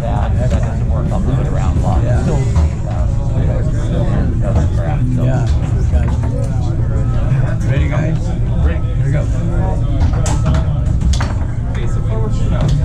that. That doesn't work, I'll move it around a lot. Yeah. Still, uh, crap. So. Yeah. Gotcha. Ready, guys? Here we go. All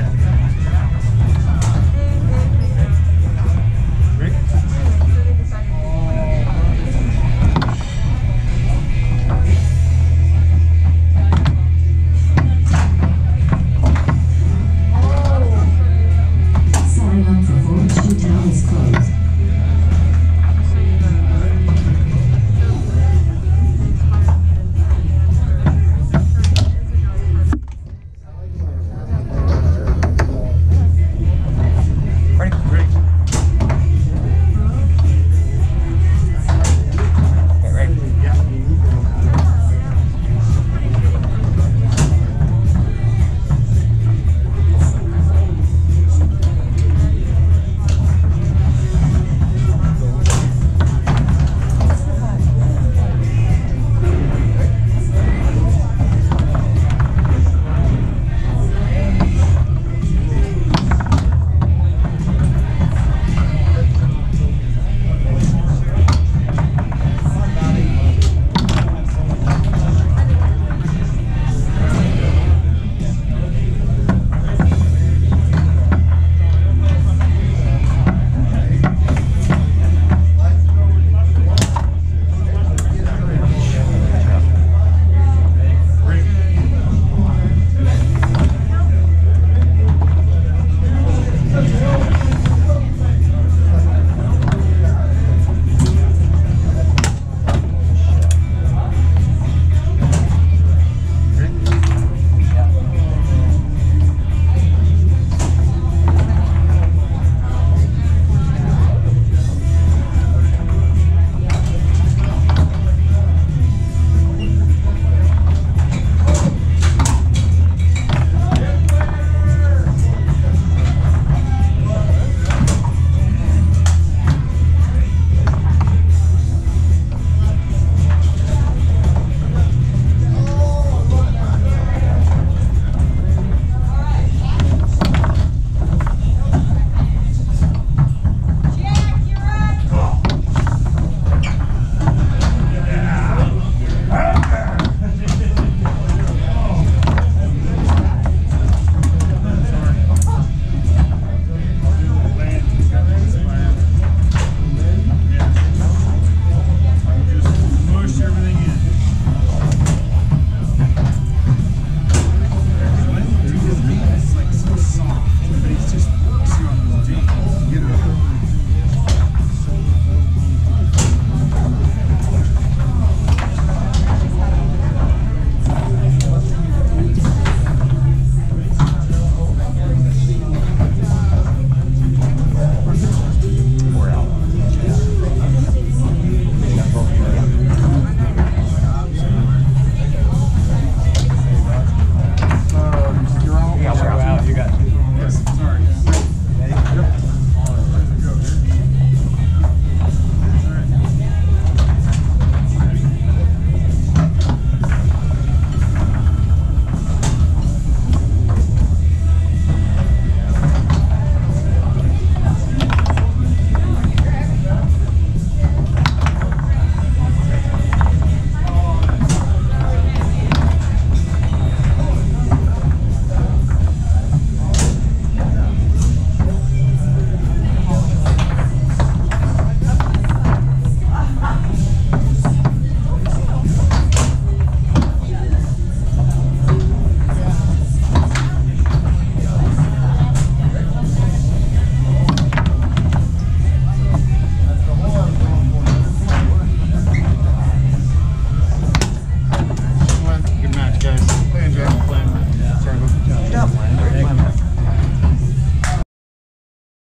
Yeah.